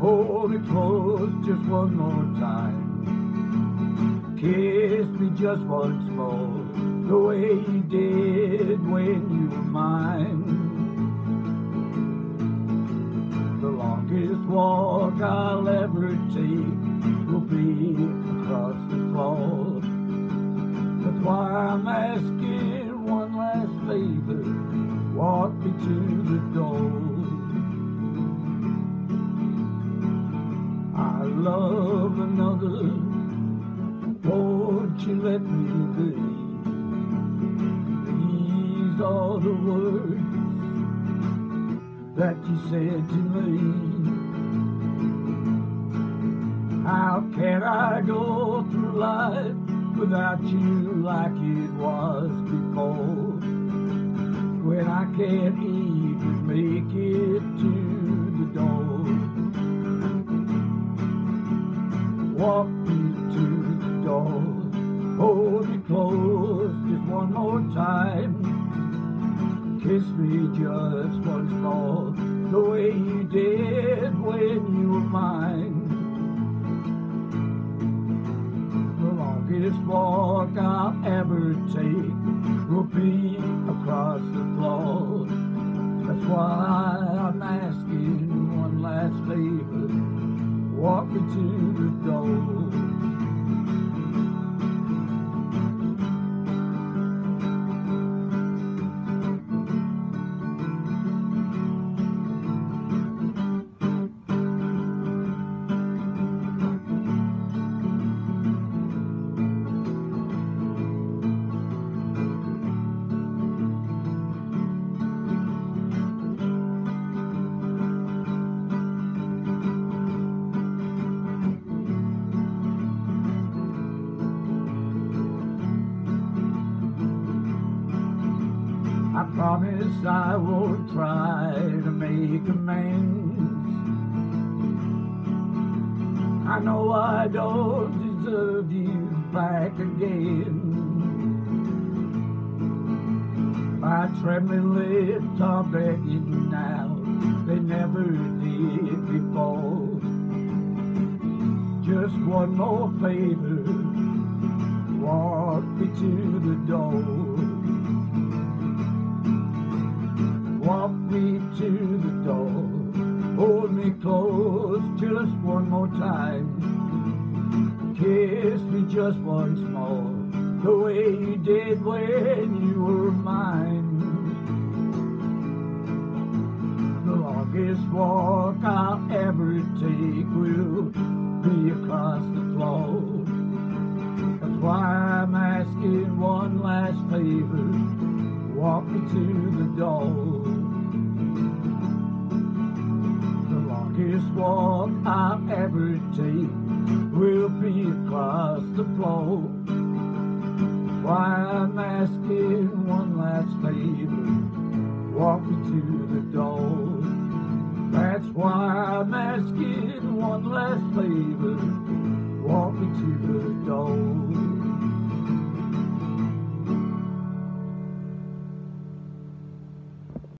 Hold me close just one more time. Kiss me just once more, the way you did when you were mine. The longest walk I'll ever take will be across the floor. That's why I'm asking one last favor, walk me to the door. Love another, won't you let me be? These are the words that you said to me. How can I go through life without you like it was before? When I can't even make it to the door. Walk me to the door, hold me close just one more time. Kiss me just once more, the way you did when you were mine. The longest walk I'll ever take will be across the floor. That's why I'm asking Promise I won't try to make amends. I know I don't deserve you back again. My trembling lips are begging now, they never did before. Just one more favor, close just one more time. Kiss me just once more. The way you did when you were mine. The longest walk I'll ever take will be across the floor. That's why I'm asking one last favor walk me to the door. Walk I'll ever take will be across the floor. Why I'm asking one last favor, walk me to the door. That's why I'm asking one last favor, walk me to the door.